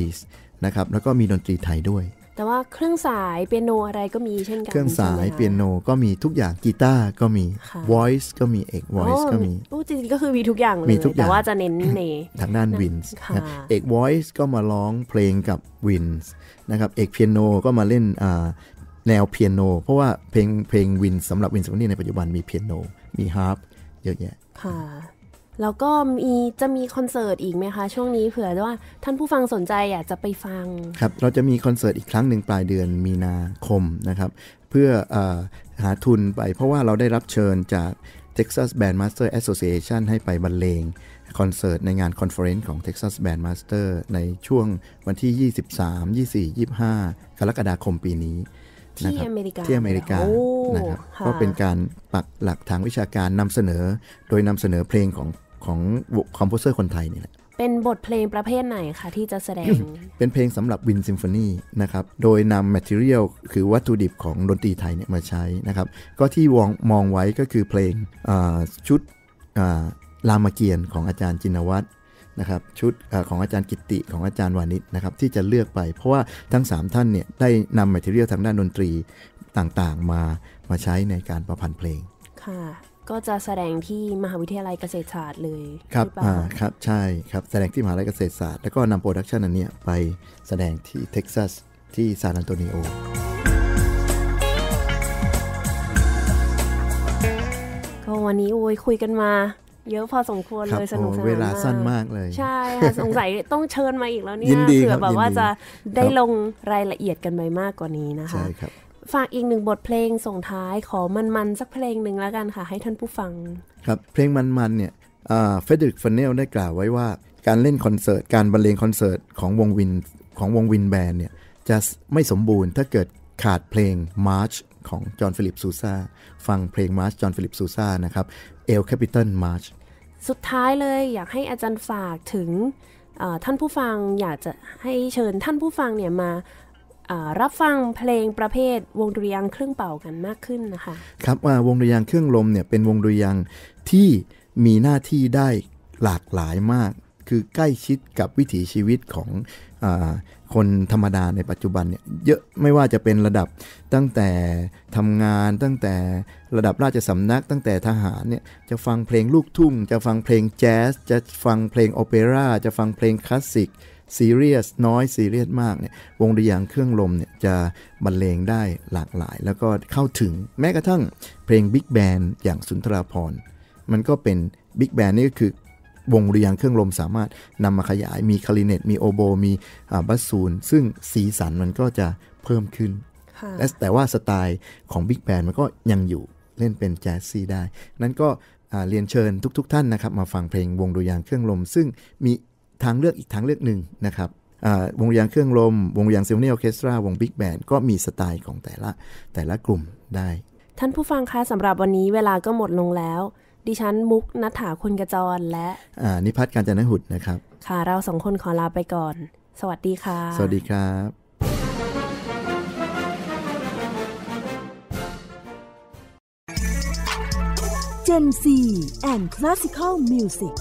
นะครับแล้วก็มีดนตรีไทยด้วย แต่ว่าเครื่องสายเปียโนอะไรก็มีเช่นกัน เครื่องสายใช่ไหมคะเปียโนก็มีทุกอย่างกีตาร์ก็มีค่ะ voice ก็มีเอก voice ก็มีโอ้จริงๆก็คือมีทุกอย่างเลยมีทุกอย่างแต่ว่าจะเน้นในทางด้าน winds ค่ะนะเอก voice ก็มาร้องเพลงกับwinds นะครับเอกเปียโนก็มาเล่นอ่าแนวเปียโน เพราะว่าเพลงเพลง wind สำหรับ wind symphony ในปัจจุบันมีเปียโนมีฮาร์ปเยอะแยะค่ะ แล้วก็มีจะมีคอนเสิร์ตอีกไหมคะ ช่วงนี้เผื่อว่าท่านผู้ฟังสนใจอยากจะไปฟัง ครับ เราจะมีคอนเสิร์ตอีกครั้งหนึ่งปลายเดือนมีนาคมนะครับ เพื่ออหาทุนไปเพราะว่าเราได้รับเชิญจาก Texas Bandmaster Association ให้ไปบรรเลงคอนเสิร์ตในงาน conference ของ Texas Bandmaster ในช่วงวันที่ 23 24 25 กรกฎาคมปีนี้ ที่นะครับอเมริกาที่อเมริกาโอ้นะครับค่ะก็เป็นการปักหลักทางวิชาการนำเสนอ โดยนำเสนอเพลงของของ composer คนไทยนี่แหละเป็นบทเพลงประเภทไหนคะที่จะแสดง เป็นเพลงสำหรับ wind symphony นะครับ โดยนำ material คือวัตถุดิบของดนตรีไทยเนี่ยมาใช้นะครับ ก็ที่วองมองไว้ก็คือเพลงอ่าชุดอ่ารามเกียรติ์ของอาจารย์จินวัตร นะครับชุดอาของอาจารย์กิตติของอาจารย์วานิชนะครับที่จะเลือกไป เพราะว่าทั้ง 3 ท่านเนี่ยได้นำ material ทางด้านดนตรีต่างๆ มามาใช้ในการประพันธ์เพลงค่ะก็จะแสดงที่มหาวิทยาลัยเกษตรศาสตร์เลยครับหอเปล่าอ่าครับใช่ครับแสดงที่มหาลัยเกษตรศาสตร์แล้วก็นำ production อันเนี้ยไปแสดงที่เท็กซัสที่ซานอันโตนิโอก็วันนี้โอ้ยคุยกันมา เยอะพอสมควรครับเลยสนุกสโอ้นานเวลาสั้นมากเลย ใช่ค่ะสงสัยต้องเชิญมาอีกแล้วเนี่ยยินดีเผื่ครัอบแบบว่ายินดีจะได้ครับลงรายละเอียดกันไปมากกว่านี้นะคะใช่ครับฝากอีกหนึ่งบทเพลงส่งท้ายขอมันๆสักเพลงหนึ่งแล้วกันค่ะ ให้ท่านผู้ฟัง ครับเพลงมันๆเนี่ย Frederick Fennell ได้กล่าวไว้ว่าการเล่นคอนเสิร์ตการบรรเลงคอนเสิร์ตของวง wind ของวง wind band เนี่ยจะไม่สมบูรณ์ถ้าเกิดขาดเพลง March ของ John Philip Sousa ฟังเพลง March John Philip Sousa นะครับ El Capitan March สุดท้ายเลยอยากให้อาจารย์ฝากถึงเอ่อท่านผู้ฟังอยากจะให้เชิญท่านผู้ฟังเนี่ยมาอ่ารับฟังเพลงประเภทวงดุริยางค์เครื่องเป่ากันมากขึ้นนะคะครับว่าวงดุริยางค์เครื่องลมเนี่ยเป็นวงดุริยางค์ที่มีหน้าที่ได้หลากหลายมาก คือใกล้ชิดกับวิถีชีวิตของอา คนธรรมดาในปัจจุบันเนี่ยเยอะไม่ว่าจะเป็นระดับตั้งแต่ทำงานตั้งแต่ระดับราชสำนัก ตั้งแต่ทหารเนี่ยจะฟังเพลงลูกทุ่ง จะฟังเพลงแจ๊สจะฟังเพลงโอเปร่าจะฟังเพลงคลาสสิกซีเรียสน้อยซีเรียสมากเนี่ยวงดุริยางเครื่องลมเนี่ยจะบรรเลงได้หลากหลาย แล้วก็เข้าถึงแม้กระทั่งเพลงบิ๊กแบนอย่างสุนทราพรณ์มันก็เป็นบิ๊กแบนนี่ก็คือ วงดุริยางค์เครื่องลมสามารถนำมาขยายมีคลาริเนตมีโอโบ มีอ่าบาสซูน ซึ่งสีสันมันก็จะเพิ่มขึ้นค่ะและแต่ว่าสไตล์ของ big band มันก็ยังอยู่เล่นเป็นแจ๊สซี่ได้ นั้นก็อ่าเรียนเชิญทุกๆท่านนะครับ มาฟังเพลงวงดุริยางค์เครื่องลม ซึ่งมีทางเลือกอีกทางเลือกหนึ่งนะครับอ่าวงดุริยางค์เครื่องลม วงดุริยางค์ซิมโฟนีออร์เคสตราวง big band ก็มีสไตล์ของแต่ละแต่ละกลุ่มได้ ท่านผู้ฟังคะสำหรับวันนี้เวลาก็หมดลงแล้ว ดิฉันมุกนัฐถาคุณกระจรและอ่านิพัฒน์การจนหุดนะครับ ค่ะ เราสองคนขอลาไปก่อน สวัสดีค่ะ สวัสดีครับ Gen Z and Classical Music